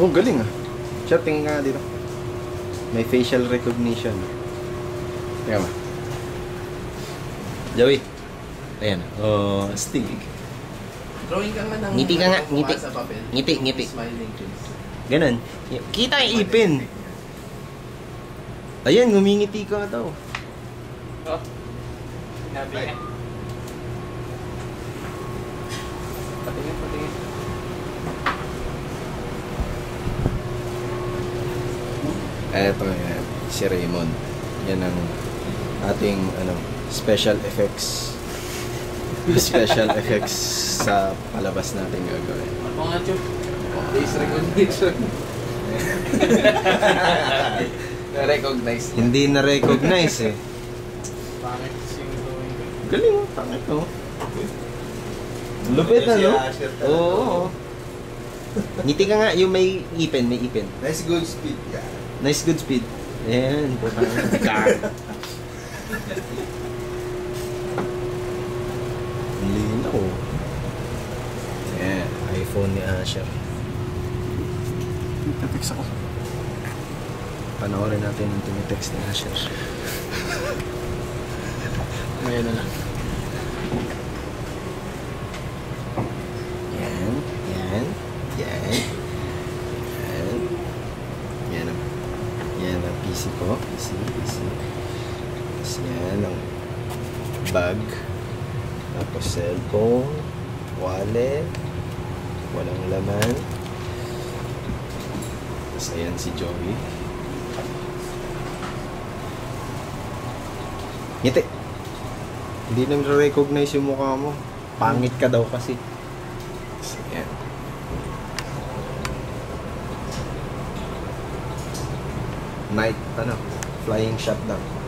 Oh, galing ah. Siya, tingin nga dito. May facial recognition. Teka ba? Joey. Ayan. Oh, stig. Drawing ka nga ng... Ngiti ka nga, mukha ngiti. Sa papel. Ngiti, ngiti. Smiling face. Ganun. Kita yung ipin. Ayan, ngumingiti ka daw. Oh. Sinabi niya. Patingin, patingin. Eto yan, si Raymond. Yan ang ating ano, special effects. Special effects sa palabas natin gagawin. Ako nga, Chuk. Face recognition. Na-recognize. Hindi na-recognize eh. Pangit drawing ko. Galing mo, tangit oh. Lupit na, no? Oo. Ngiti ka nga, yung may ipin, may ipin. Nice good speed ka. Nice good speed. Ayan, oh. Ayan, iPhone ni Asher. Nagtitext ako. Panoorin natin yung tumitext ni Asher. Ngayon na lang. Yan, yan, yan, yan. Yan ang, PC ko. PC, PC. Tapos yan ang bag. Tapos cellphone, wallet, walang laman. Tapos ayan si Joey. Ngiti. Hindi nang recognize yung mukha mo. Pangit ka daw kasi. Ayan. Night, ano, flying shot daw.